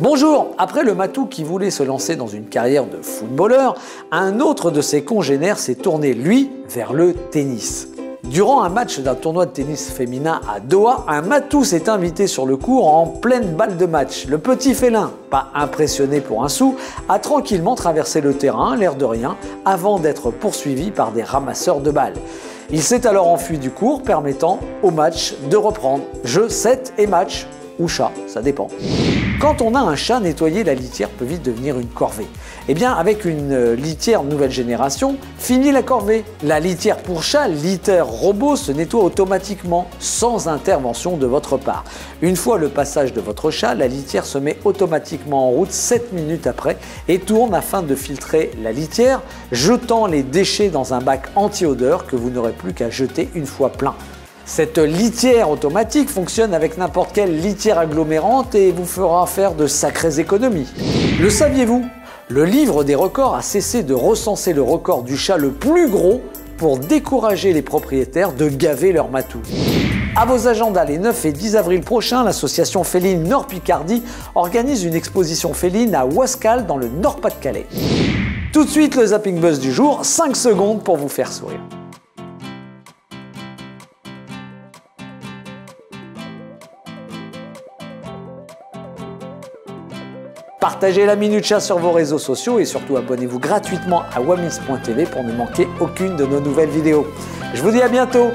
Bonjour Après le matou qui voulait se lancer dans une carrière de footballeur, un autre de ses congénères s'est tourné, lui, vers le tennis. Durant un match d'un tournoi de tennis féminin à Doha, un matou s'est invité sur le court en pleine balle de match. Le petit félin, pas impressionné pour un sou, a tranquillement traversé le terrain, l'air de rien, avant d'être poursuivi par des ramasseurs de balles. Il s'est alors enfui du cours, permettant au match de reprendre. Jeu 7 et match ou chat, ça dépend. Quand on a un chat, nettoyer la litière peut vite devenir une corvée. Eh bien, avec une euh, litière nouvelle génération, fini la corvée. La litière pour chat, litière robot, se nettoie automatiquement, sans intervention de votre part. Une fois le passage de votre chat, la litière se met automatiquement en route 7 minutes après et tourne afin de filtrer la litière, jetant les déchets dans un bac anti-odeur que vous n'aurez plus qu'à jeter une fois plein. Cette litière automatique fonctionne avec n'importe quelle litière agglomérante et vous fera faire de sacrées économies. Le saviez-vous? Le livre des records a cessé de recenser le record du chat le plus gros pour décourager les propriétaires de gaver leur matou. À vos agendas, les 9 et 10 avril prochains, l'association féline Nord-Picardie organise une exposition féline à Wascal dans le Nord-Pas-de-Calais. Tout de suite, le zapping buzz du jour, 5 secondes pour vous faire sourire. Partagez la Minute Chat sur vos réseaux sociaux et surtout abonnez-vous gratuitement à wamis.tv pour ne manquer aucune de nos nouvelles vidéos. Je vous dis à bientôt